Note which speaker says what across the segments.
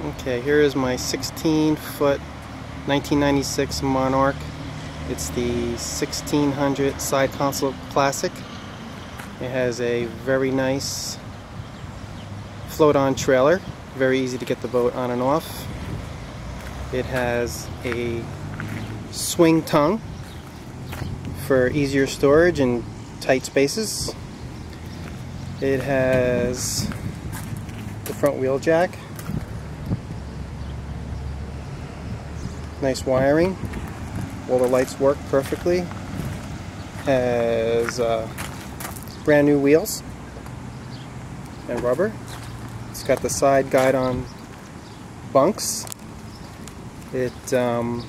Speaker 1: Okay, here is my 16 foot 1996 Monark. It's the 1600 side console classic. It has a very nice float on trailer, very easy to get the boat on and off. It has a swing tongue for easier storage in tight spaces. It has the front wheel jack Nice wiring. All the lights work perfectly. Has uh, brand new wheels and rubber. It's got the side guide on bunks. It um,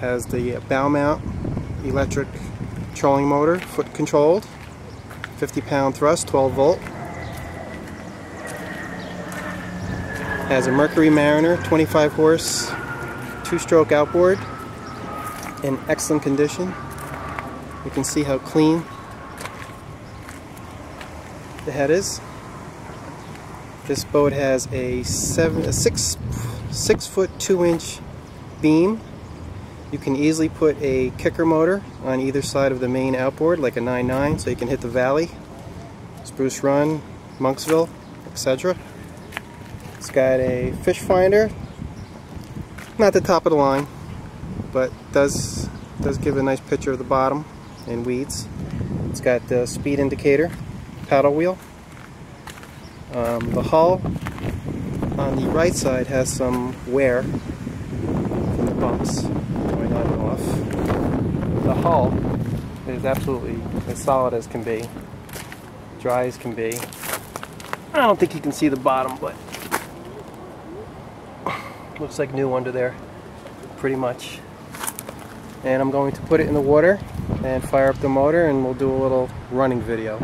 Speaker 1: has the bow mount electric trolling motor, foot controlled, 50 pound thrust, 12 volt. Has a Mercury Mariner 25 horse two-stroke outboard in excellent condition. You can see how clean the head is. This boat has a seven, a six, six foot two inch beam. You can easily put a kicker motor on either side of the main outboard, like a 9.9, so you can hit the valley, Spruce Run, Monksville, etc. It's got a fish finder, not the top of the line, but does does give a nice picture of the bottom and weeds. It's got the speed indicator, paddle wheel. Um, the hull on the right side has some wear from the bumps going on and off. The hull is absolutely as solid as can be, dry as can be. I don't think you can see the bottom, but looks like new under there pretty much. And I'm going to put it in the water and fire up the motor and we'll do a little running video